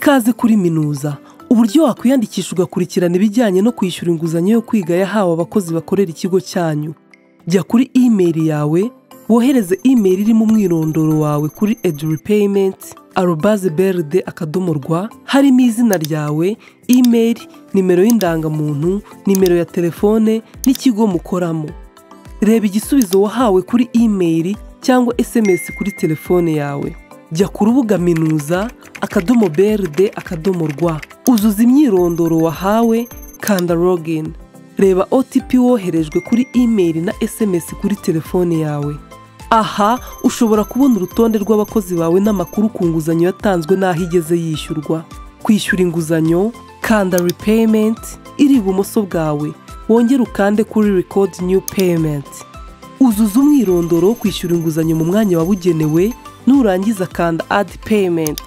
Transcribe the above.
ikaze kuri minuza. Uburyo wakwiyandikisha ugakurikirana ibijyanye no kwishyura inguzanyo yo kwiga yahawe abakozi bakorera ikigo cyanyu. Jya kuri imeri yawe wohereze imeri irimo umwirondoro wawe kuri eduripeyimenti arobaze beride akadomo rwa harimo izina ryawe imeri nimero y'indangamuntu nimero ya telefone n'ikigo mukoramo. Reba igisubizo wahawe kuri imeri cyangwa esemesi kuri telefone yawe. Jya ku rubuga minuza akadomo beride akadomo rwa. Uzuza imyirondoro wahawe kanda login. Reba otp woherejwe kuri imeri na esemesi kuri telefone yawe. Aha ushobora kubona urutonde rw'abakozi bawe n'amakuru ku nguzanyo yatanzwe n'aho igeze yishyurwa. Kwishyura inguzanyo kanda repayment iri ibumoso bwawe. Wongere ukande kuri record new payment. Uzuza umwirondoro wo kwishyura inguzanyo mu mwanya wabugenewe nurangiza kanda add payment.